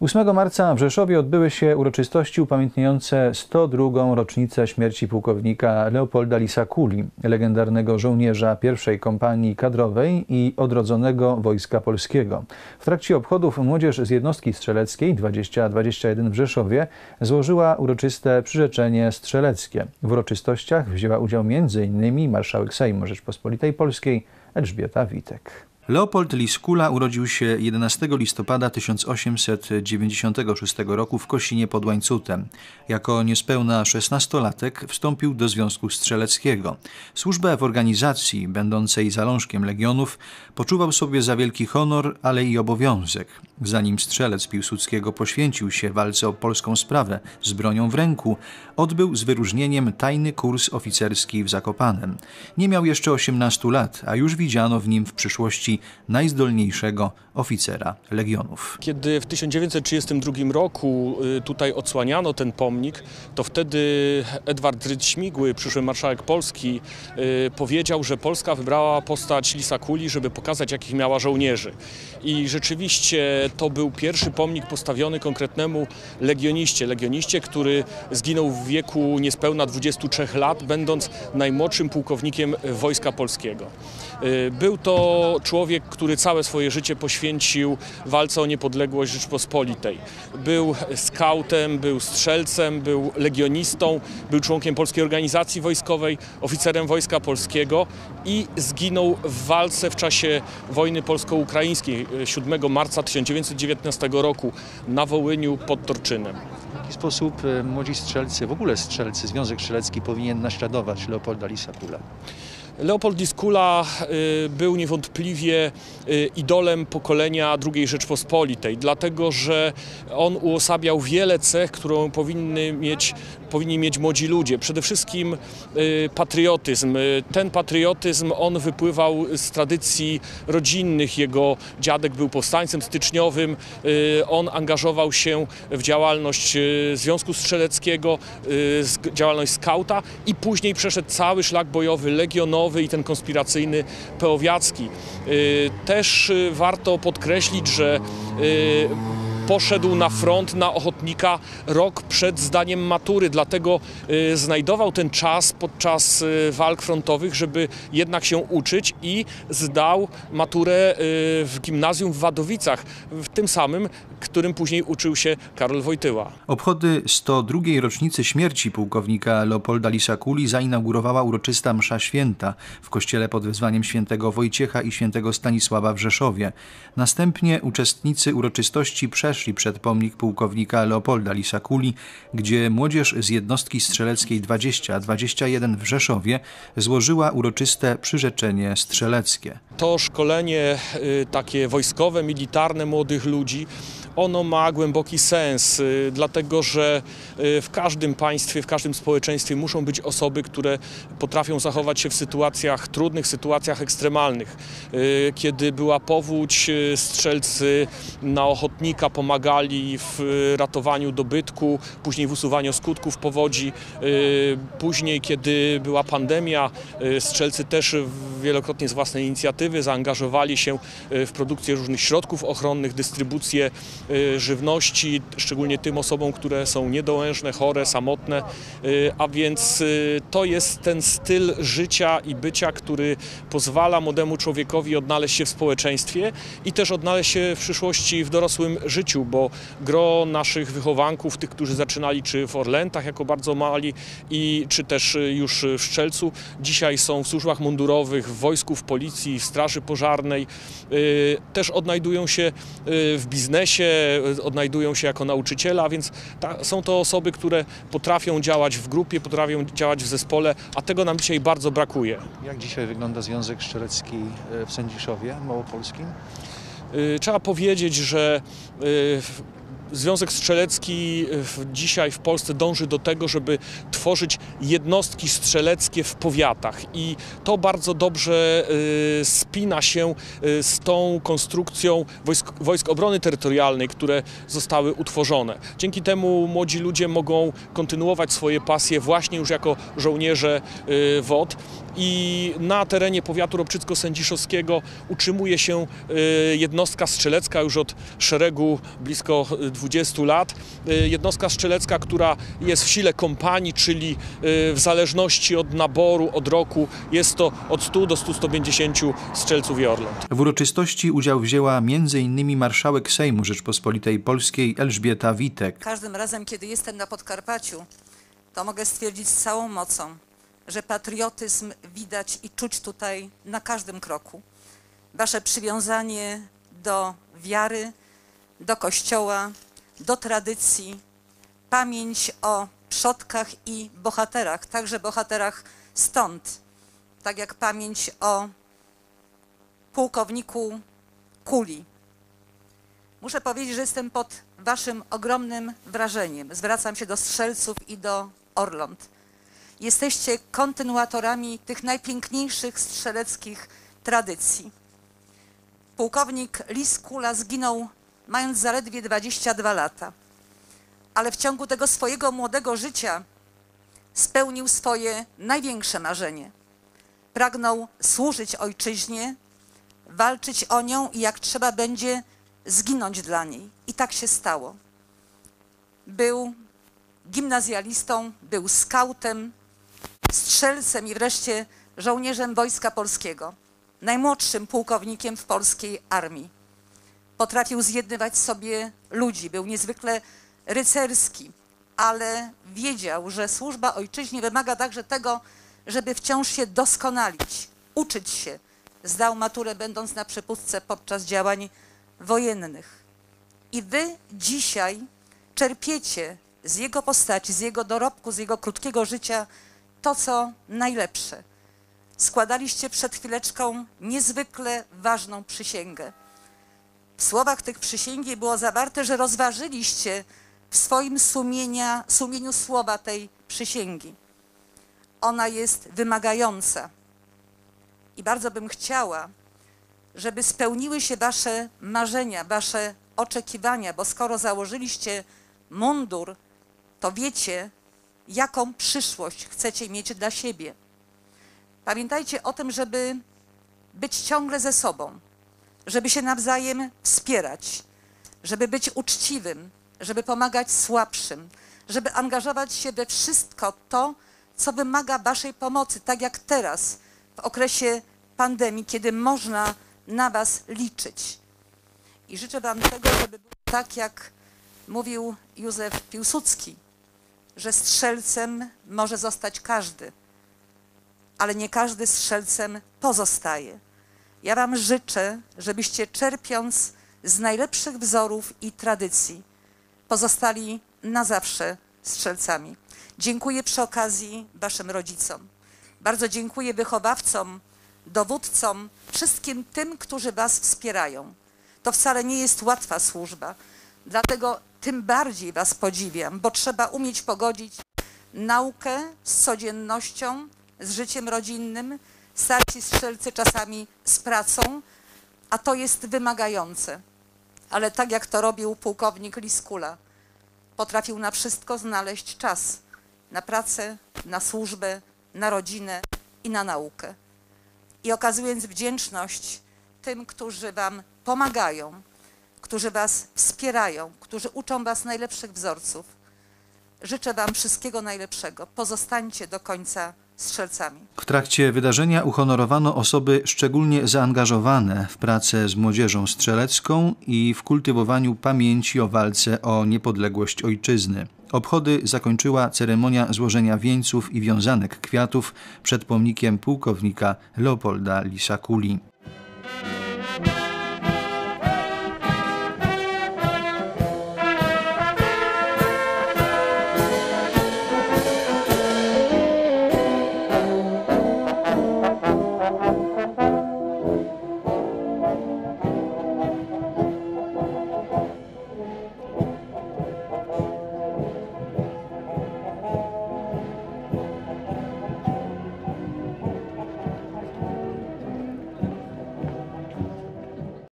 8 marca w Rzeszowie odbyły się uroczystości upamiętniające 102. rocznicę śmierci pułkownika Leopolda Lisakuli, legendarnego żołnierza pierwszej kompanii kadrowej i odrodzonego Wojska Polskiego. W trakcie obchodów młodzież z jednostki strzeleckiej 2021 w Rzeszowie złożyła uroczyste przyrzeczenie strzeleckie. W uroczystościach wzięła udział m.in. marszałek Sejmu Rzeczpospolitej Polskiej Elżbieta Witek. Leopold Liskula urodził się 11 listopada 1896 roku w Kosinie pod Łańcutem. Jako niespełna szesnastolatek wstąpił do Związku Strzeleckiego. Służbę w organizacji, będącej zalążkiem legionów, poczuwał sobie za wielki honor, ale i obowiązek. Zanim strzelec Piłsudskiego poświęcił się walce o polską sprawę z bronią w ręku, odbył z wyróżnieniem tajny kurs oficerski w Zakopanem. Nie miał jeszcze 18 lat, a już widziano w nim w przyszłości najzdolniejszego oficera Legionów. Kiedy w 1932 roku y, tutaj odsłaniano ten pomnik, to wtedy Edward Rydźmigły, przyszły marszałek Polski, y, powiedział, że Polska wybrała postać Lisa Kuli, żeby pokazać, jakich miała żołnierzy. I rzeczywiście to był pierwszy pomnik postawiony konkretnemu legioniście, legioniście, który zginął w wieku niespełna 23 lat, będąc najmłodszym pułkownikiem Wojska Polskiego. Y, był to człowiek, który całe swoje życie poświęcił walce o niepodległość Rzeczpospolitej. Był skautem, był strzelcem, był legionistą, był członkiem Polskiej Organizacji Wojskowej, oficerem Wojska Polskiego i zginął w walce w czasie wojny polsko-ukraińskiej 7 marca 1919 roku na Wołyniu pod Torczynem. Jaki sposób e, młodzi strzelcy, w ogóle strzelcy, Związek Strzelecki powinien naśladować Leopolda Lisakula? Leopold Diskula y, był niewątpliwie y, idolem pokolenia II Rzeczpospolitej, dlatego że on uosabiał wiele cech, którą powinny mieć, powinni mieć młodzi ludzie. Przede wszystkim y, patriotyzm. Ten patriotyzm on wypływał z tradycji rodzinnych. Jego dziadek był powstańcem styczniowym. On angażował się w działalność Związku Strzeleckiego, działalność skauta i później przeszedł cały szlak bojowy legionowy i ten konspiracyjny peowiacki. Y, też y, warto podkreślić, że y, poszedł na front, na ochotnika rok przed zdaniem matury, dlatego y, znajdował ten czas podczas y, walk frontowych, żeby jednak się uczyć i zdał maturę y, w gimnazjum w Wadowicach, w tym samym, którym później uczył się Karol Wojtyła. Obchody 102. rocznicy śmierci pułkownika Leopolda Lisakuli zainaugurowała uroczysta msza święta w kościele pod wezwaniem świętego Wojciecha i świętego Stanisława w Rzeszowie. Następnie uczestnicy uroczystości przeszli przeszli przed pomnik pułkownika Leopolda Lisakuli, gdzie młodzież z jednostki strzeleckiej 20-21 w Rzeszowie złożyła uroczyste przyrzeczenie strzeleckie. To szkolenie y, takie wojskowe, militarne młodych ludzi ono ma głęboki sens, y, dlatego że y, w każdym państwie, w każdym społeczeństwie muszą być osoby, które potrafią zachować się w sytuacjach trudnych, sytuacjach ekstremalnych. Y, kiedy była powódź, strzelcy na ochotnika pomagali w ratowaniu dobytku, później w usuwaniu skutków powodzi. Później, kiedy była pandemia, strzelcy też wielokrotnie z własnej inicjatywy zaangażowali się w produkcję różnych środków ochronnych, dystrybucję żywności, szczególnie tym osobom, które są niedołężne, chore, samotne, y, a więc y, to jest ten styl życia i bycia, który pozwala młodemu człowiekowi odnaleźć się w społeczeństwie i też odnaleźć się w przyszłości w dorosłym życiu, bo gro naszych wychowanków, tych, którzy zaczynali czy w Orlętach jako bardzo mali i czy też już w Szczelcu, dzisiaj są w służbach mundurowych, w wojsku, w policji, w straży pożarnej, też odnajdują się w biznesie, odnajdują się jako nauczyciele, a więc ta, są to osoby, które potrafią działać w grupie, potrafią działać w zespole, a tego nam dzisiaj bardzo brakuje. Jak dzisiaj wygląda Związek Strzelecki e, w Sędziszowie Małopolskim? E, trzeba powiedzieć, że e, Związek Strzelecki dzisiaj w Polsce dąży do tego, żeby tworzyć jednostki strzeleckie w powiatach i to bardzo dobrze y, spina się y, z tą konstrukcją wojsk, wojsk obrony terytorialnej, które zostały utworzone. Dzięki temu młodzi ludzie mogą kontynuować swoje pasje właśnie już jako żołnierze WOD i na terenie powiatu Robczycko-Sędziszowskiego utrzymuje się jednostka strzelecka już od szeregu blisko 20 lat. Y, Jednostka strzelecka, która jest w sile kompanii, czyli y, w zależności od naboru, od roku, jest to od 100 do 100-150 strzelców i orląt. W uroczystości udział wzięła m.in. marszałek Sejmu Rzeczpospolitej Polskiej Elżbieta Witek. Każdym razem, kiedy jestem na Podkarpaciu, to mogę stwierdzić z całą mocą, że patriotyzm widać i czuć tutaj na każdym kroku. Wasze przywiązanie do wiary, do kościoła, do tradycji, pamięć o przodkach i bohaterach, także bohaterach stąd, tak jak pamięć o pułkowniku Kuli. Muszę powiedzieć, że jestem pod waszym ogromnym wrażeniem. Zwracam się do strzelców i do Orląt. Jesteście kontynuatorami tych najpiękniejszych strzeleckich tradycji. Pułkownik Lis Kula zginął mając zaledwie 22 lata, ale w ciągu tego swojego młodego życia spełnił swoje największe marzenie. Pragnął służyć ojczyźnie, walczyć o nią i jak trzeba będzie zginąć dla niej. I tak się stało. Był gimnazjalistą, był skautem, strzelcem i wreszcie żołnierzem Wojska Polskiego, najmłodszym pułkownikiem w polskiej armii. Potrafił zjednywać sobie ludzi, był niezwykle rycerski, ale wiedział, że służba ojczyźnie wymaga także tego, żeby wciąż się doskonalić, uczyć się. Zdał maturę, będąc na przepustce podczas działań wojennych. I wy dzisiaj czerpiecie z jego postaci, z jego dorobku, z jego krótkiego życia to, co najlepsze. Składaliście przed chwileczką niezwykle ważną przysięgę. W słowach tych przysięgi było zawarte, że rozważyliście w swoim sumienia, sumieniu słowa tej przysięgi. Ona jest wymagająca. I bardzo bym chciała, żeby spełniły się wasze marzenia, wasze oczekiwania, bo skoro założyliście mundur, to wiecie, jaką przyszłość chcecie mieć dla siebie. Pamiętajcie o tym, żeby być ciągle ze sobą, żeby się nawzajem wspierać, żeby być uczciwym, żeby pomagać słabszym, żeby angażować się we wszystko to, co wymaga waszej pomocy, tak jak teraz, w okresie pandemii, kiedy można na was liczyć. I życzę wam tego, żeby było tak, jak mówił Józef Piłsudski, że strzelcem może zostać każdy, ale nie każdy strzelcem pozostaje. Ja Wam życzę, żebyście czerpiąc z najlepszych wzorów i tradycji, pozostali na zawsze strzelcami. Dziękuję przy okazji Waszym rodzicom. Bardzo dziękuję wychowawcom, dowódcom, wszystkim tym, którzy Was wspierają. To wcale nie jest łatwa służba, dlatego tym bardziej Was podziwiam, bo trzeba umieć pogodzić naukę z codziennością, z życiem rodzinnym, starsi strzelcy czasami z pracą, a to jest wymagające. Ale tak jak to robił pułkownik Liskula, potrafił na wszystko znaleźć czas. Na pracę, na służbę, na rodzinę i na naukę. I okazując wdzięczność tym, którzy Wam pomagają, którzy Was wspierają, którzy uczą Was najlepszych wzorców, życzę Wam wszystkiego najlepszego. Pozostańcie do końca strzelcami. W trakcie wydarzenia uhonorowano osoby szczególnie zaangażowane w pracę z młodzieżą strzelecką i w kultywowaniu pamięci o walce o niepodległość ojczyzny. Obchody zakończyła ceremonia złożenia wieńców i wiązanek kwiatów przed pomnikiem pułkownika Leopolda Lisakuli.